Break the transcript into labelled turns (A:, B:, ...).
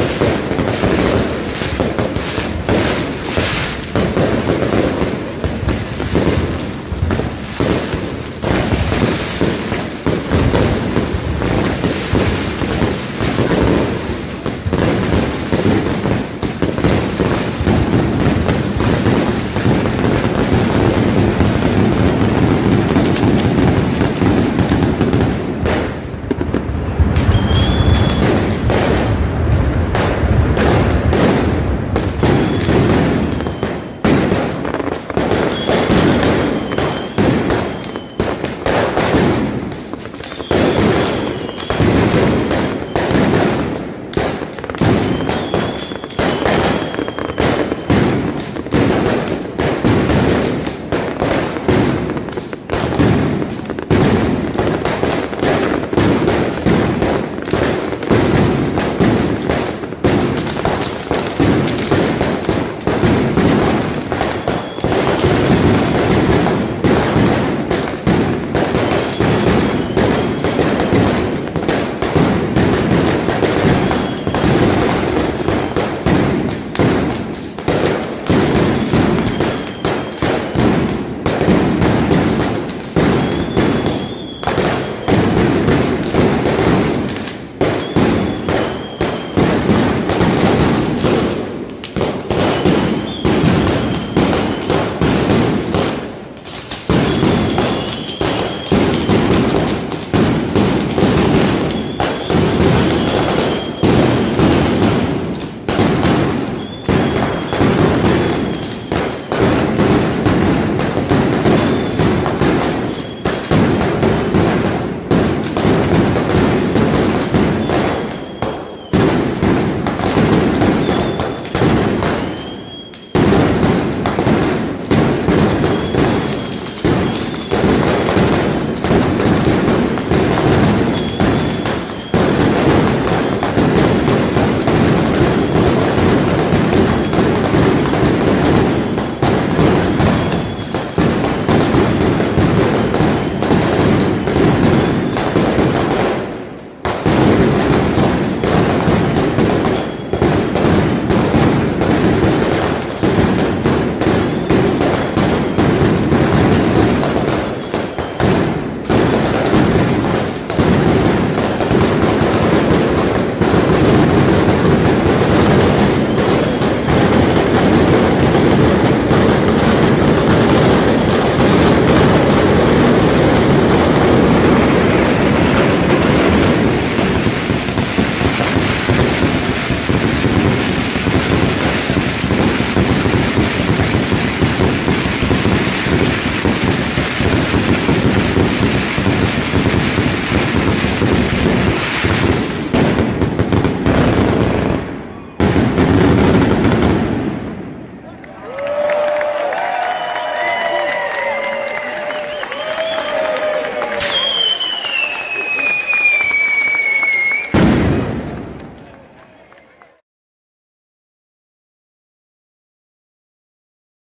A: you